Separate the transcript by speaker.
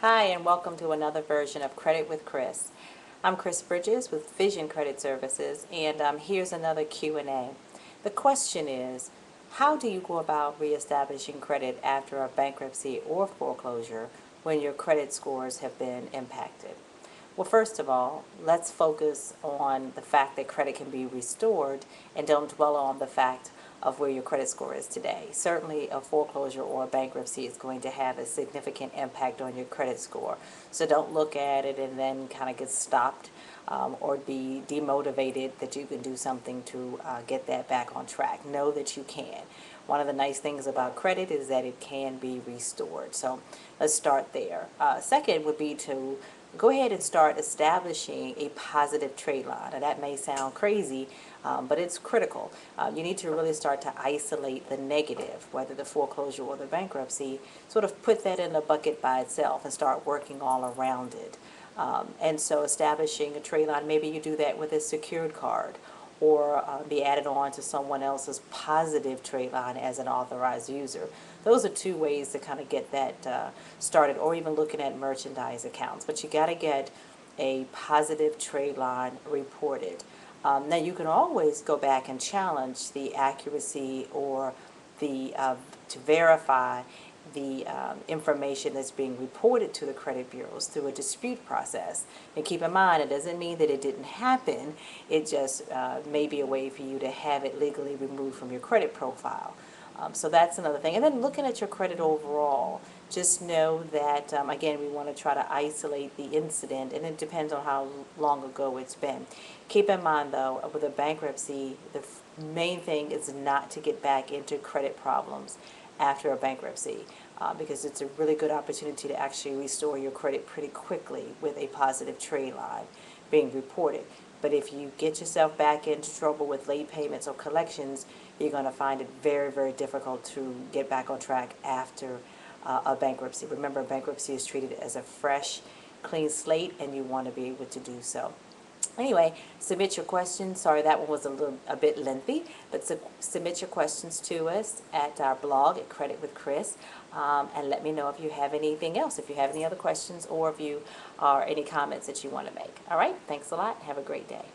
Speaker 1: Hi, and welcome to another version of Credit with Chris. I'm Chris Bridges with Vision Credit Services, and um, here's another Q&A. The question is, how do you go about reestablishing credit after a bankruptcy or foreclosure when your credit scores have been impacted? Well, first of all, let's focus on the fact that credit can be restored and don't dwell on the fact of where your credit score is today. Certainly, a foreclosure or a bankruptcy is going to have a significant impact on your credit score. So don't look at it and then kind of get stopped um, or be demotivated that you can do something to uh, get that back on track. Know that you can. One of the nice things about credit is that it can be restored. So let's start there. Uh, second would be to go ahead and start establishing a positive trade line. And that may sound crazy, um, but it's critical. Um, you need to really start to isolate the negative, whether the foreclosure or the bankruptcy, sort of put that in a bucket by itself and start working all around it. Um, and so establishing a trade line, maybe you do that with a secured card or uh, be added on to someone else's positive trade line as an authorized user. Those are two ways to kind of get that uh, started or even looking at merchandise accounts. But you got to get a positive trade line reported. Um, now you can always go back and challenge the accuracy or the uh, to verify the um, information that's being reported to the credit bureaus through a dispute process. And keep in mind, it doesn't mean that it didn't happen. It just uh, may be a way for you to have it legally removed from your credit profile. Um, so that's another thing. And then looking at your credit overall, just know that, um, again, we want to try to isolate the incident, and it depends on how long ago it's been. Keep in mind, though, with a bankruptcy, the main thing is not to get back into credit problems after a bankruptcy uh, because it's a really good opportunity to actually restore your credit pretty quickly with a positive trade line being reported. But if you get yourself back into trouble with late payments or collections, you're going to find it very, very difficult to get back on track after uh, a bankruptcy. Remember, bankruptcy is treated as a fresh, clean slate, and you want to be able to do so. Anyway, submit your questions. Sorry, that one was a little a bit lengthy, but su submit your questions to us at our blog at Credit with Chris, um, and let me know if you have anything else, if you have any other questions, or if you are any comments that you want to make. All right, thanks a lot. Have a great day.